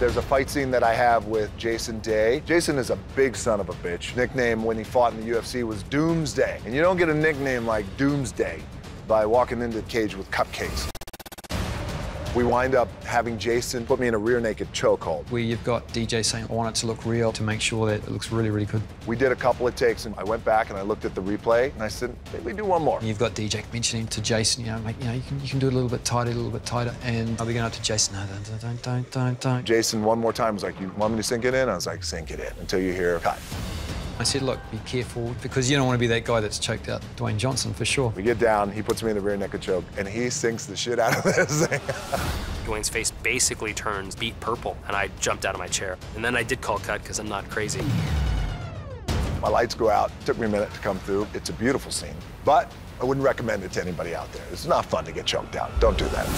There's a fight scene that I have with Jason Day. Jason is a big son of a bitch. Nickname when he fought in the UFC was Doomsday. And you don't get a nickname like Doomsday by walking into the cage with cupcakes. We wind up having Jason put me in a rear naked chokehold. Where you've got DJ saying, I want it to look real to make sure that it looks really, really good. We did a couple of takes, and I went back and I looked at the replay, and I said, maybe do one more. And you've got DJ mentioning to Jason, you know, like, you know, you can, you can do it a little bit tighter, a little bit tighter. And I'll be going up to Jason, no, don't, don't, don't, don't, don't. Jason, one more time, was like, you want me to sink it in? I was like, sink it in until you hear cut. I said, look, be careful, because you don't want to be that guy that's choked out Dwayne Johnson for sure. We get down, he puts me in the rear naked choke, and he sinks the shit out of this thing. Dwayne's face basically turns beet purple, and I jumped out of my chair. And then I did call cut because I'm not crazy. My lights go out. Took me a minute to come through. It's a beautiful scene, but I wouldn't recommend it to anybody out there. It's not fun to get choked out. Don't do that.